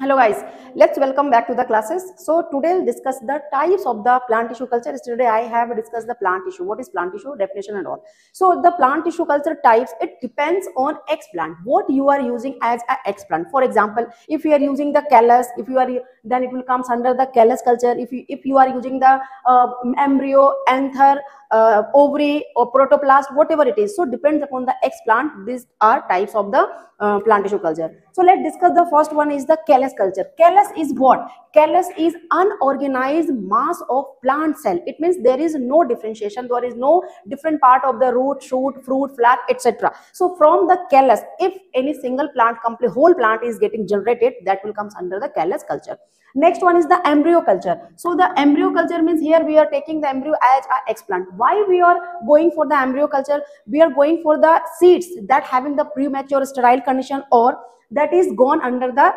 Hello guys, let's welcome back to the classes. So today we'll discuss the types of the plant tissue culture. Yesterday I have discussed the plant tissue. What is plant tissue? Definition and all. So the plant tissue culture types, it depends on explant. What you are using as a explant. For example, if you are using the callus, if you are then it will comes under the callus culture. If you if you are using the uh, embryo, anther, uh, ovary or protoplast, whatever it is. So depends upon the X plant. These are types of the uh, plant tissue culture. So let's discuss the first one is the callus culture. Callus is what? Callus is unorganized mass of plant cell. It means there is no differentiation. There is no different part of the root, shoot, fruit, flower, etc. So from the callus, if any single plant, complete whole plant is getting generated, that will comes under the callus culture. Next one is the embryo culture. So the embryo culture means here we are taking the embryo as a explant. Why we are going for the embryo culture? We are going for the seeds that having the premature sterile condition or that is gone under the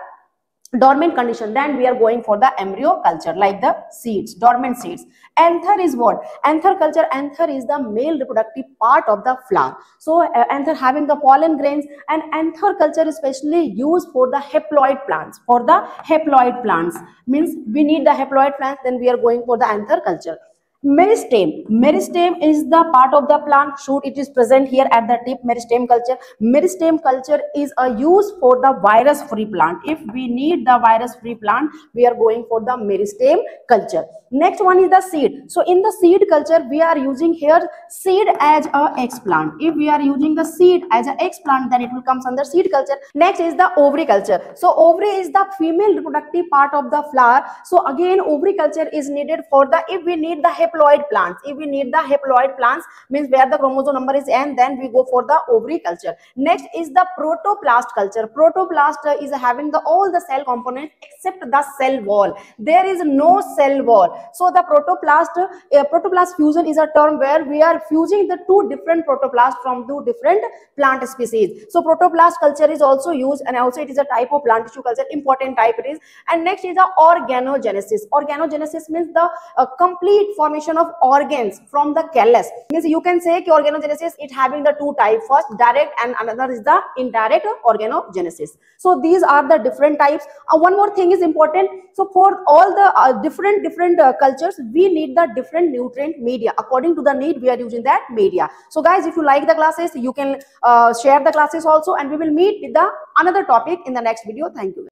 dormant condition. Then we are going for the embryo culture like the seeds dormant seeds. Anther is what? Anther culture anther is the male reproductive part of the flower. So uh, anther having the pollen grains and anther culture is specially used for the haploid plants for the haploid plants. Means we need the haploid plants then we are going for the anther culture Meristem. Meristem is the part of the plant shoot. It is present here at the tip. Meristem culture. Meristem culture is a use for the virus-free plant. If we need the virus-free plant, we are going for the meristem culture. Next one is the seed. So in the seed culture, we are using here seed as a explant. If we are using the seed as a explant, then it will come under seed culture. Next is the ovary culture. So ovary is the female reproductive part of the flower. So again, ovary culture is needed for the if we need the haploid plants. If we need the haploid plants, means where the chromosome number is n, then we go for the ovary culture. Next is the protoplast culture. Protoplast is having the all the cell components except the cell wall. There is no cell wall. So the protoplast, uh, protoplast fusion is a term where we are fusing the two different protoplasts from two different plant species. So protoplast culture is also used and also it is a type of plant tissue culture, important type it is. And next is the organogenesis. Organogenesis means the uh, complete formation formation of organs from the callus means you can say organogenesis it having the two types. first direct and another is the indirect organogenesis. So these are the different types. Uh, one more thing is important. So for all the uh, different different uh, cultures we need the different nutrient media. According to the need we are using that media. So guys if you like the classes you can uh, share the classes also and we will meet with the another topic in the next video. Thank you